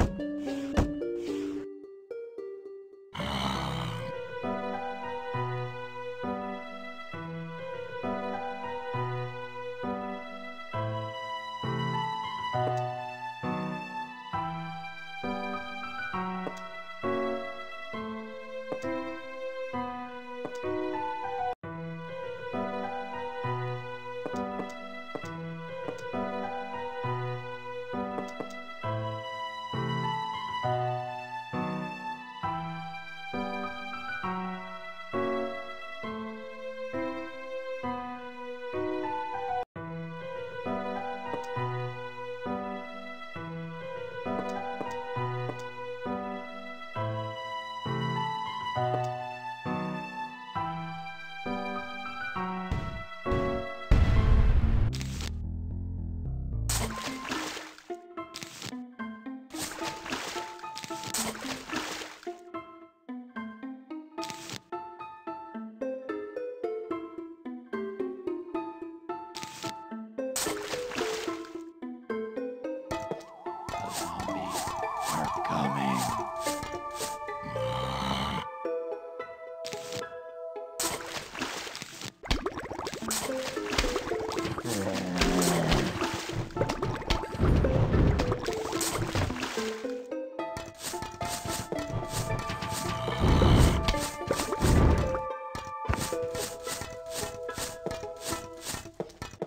え?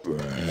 Right.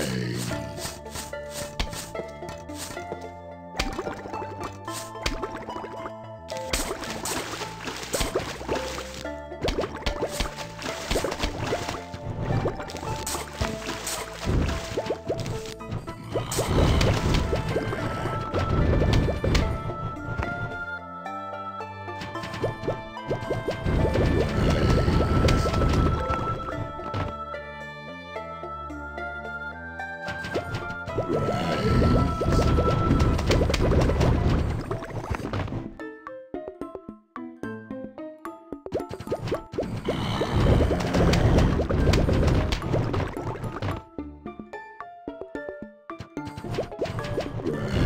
Yeah.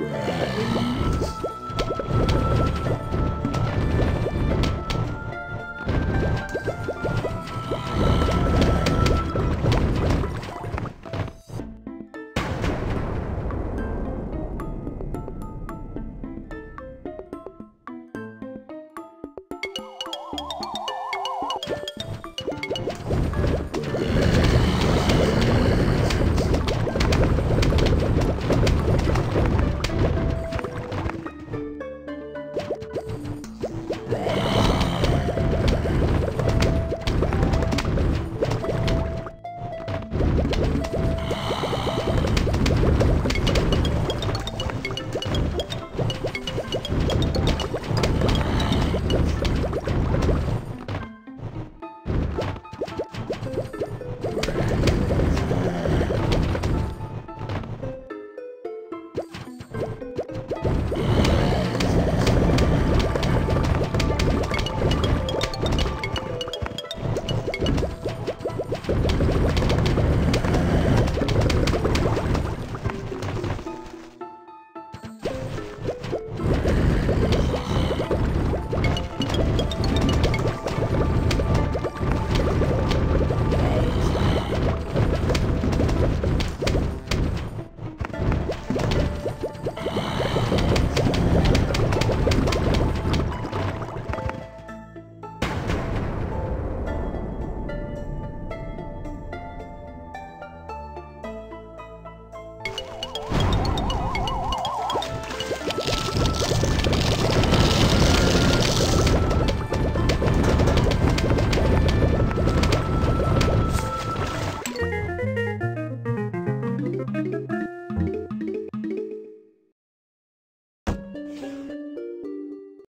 Yes.